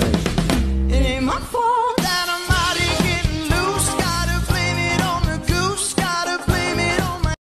Thanks.